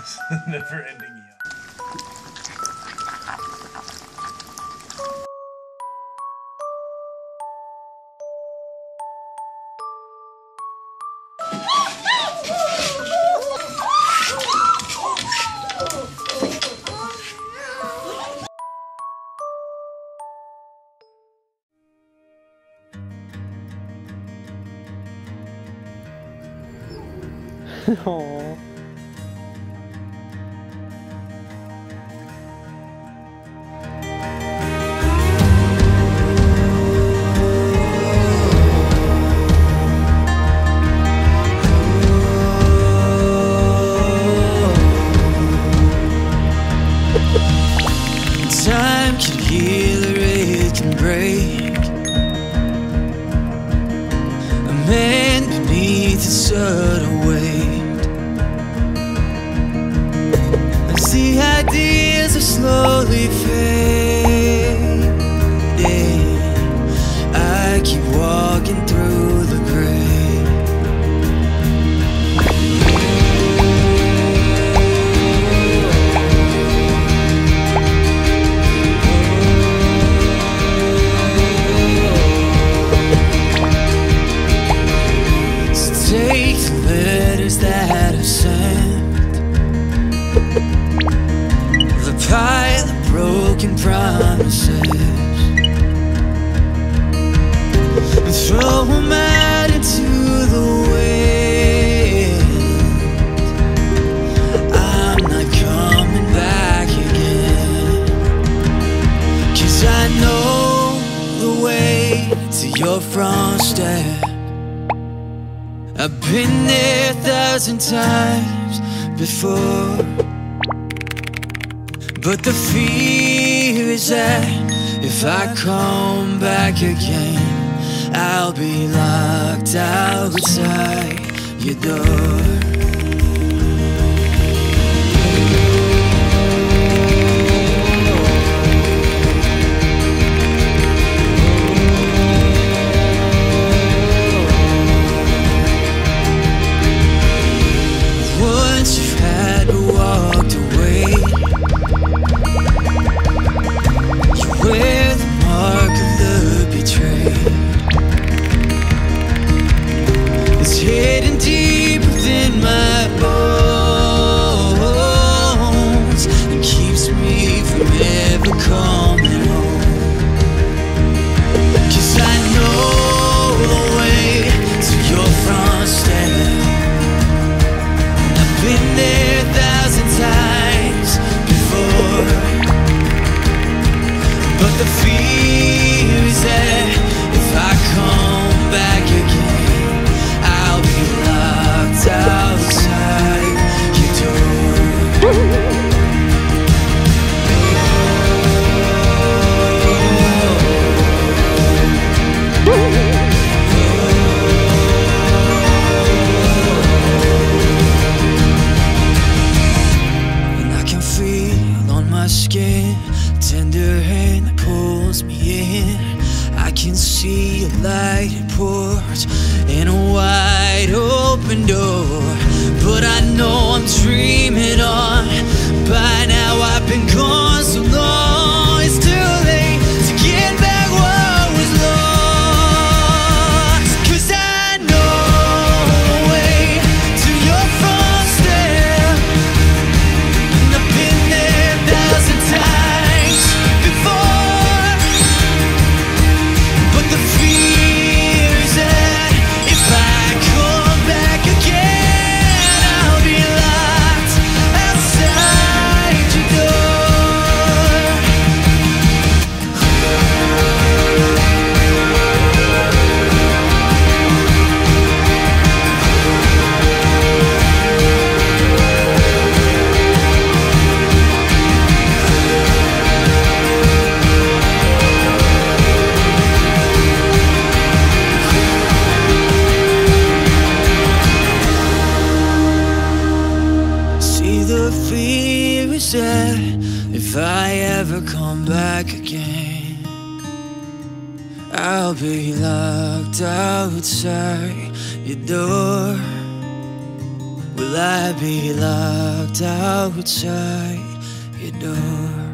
It's the never ending yawn. Aww. should have see, ideas are slowly fading. that I sent The pile of broken promises. I've been there a thousand times before. But the fear is that if I come back again I'll be locked outside your door. here. tender hand that pulls me in. I can see a light it pours and a wide open door, but I know I'm. come back again. I'll be locked outside your door. Will I be locked outside your door?